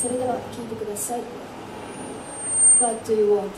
それでは聴いてください What do you want?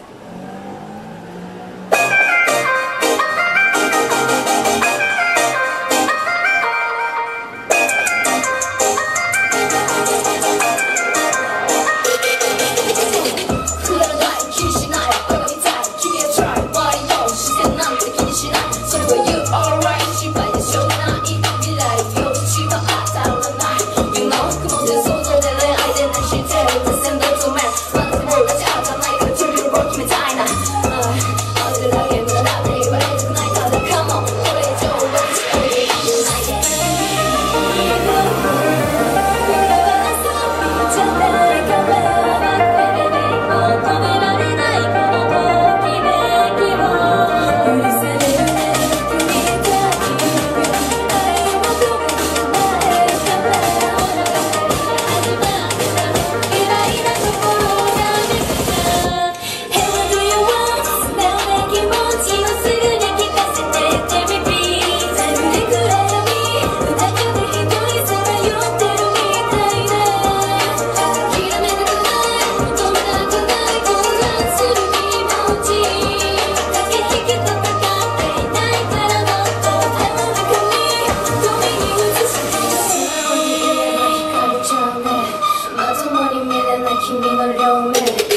れない君の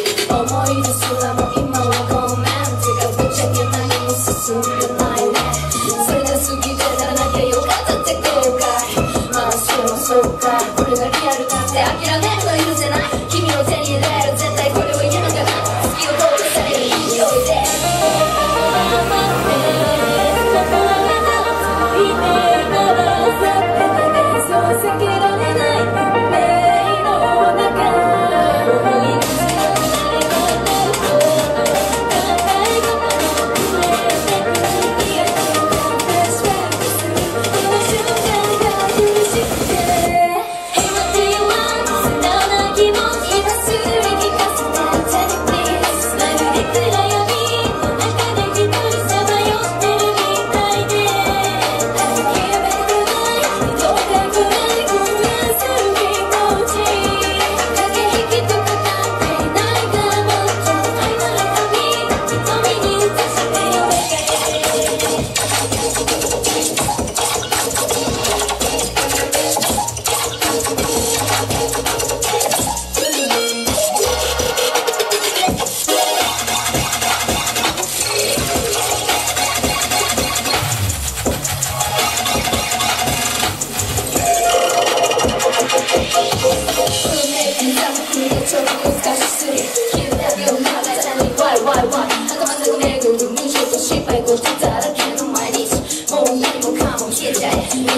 あり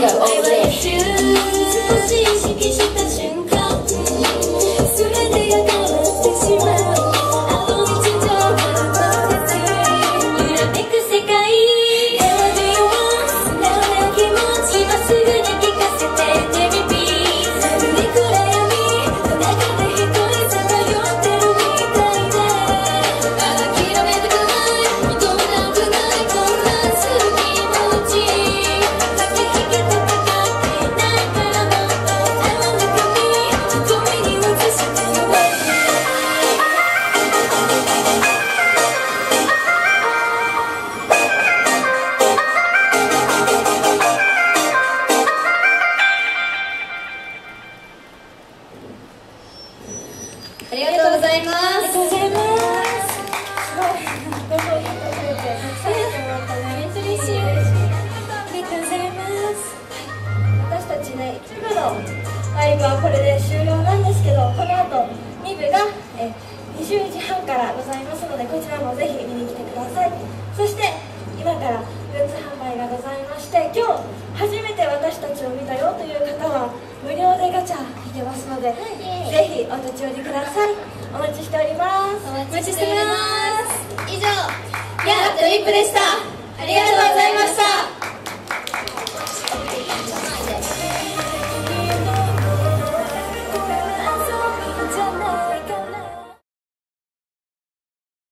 がライブはこれで終了なんですけど、この後2部がえ20時半からございますので、こちらもぜひ見に来てください。そして今からグッズ販売がございまして、今日初めて私たちを見たよという方は無料でガチャ引けますので、ぜひお立ち寄りください。お待ちしております。お待ちしております以上ヤートリップでしたありがとうございました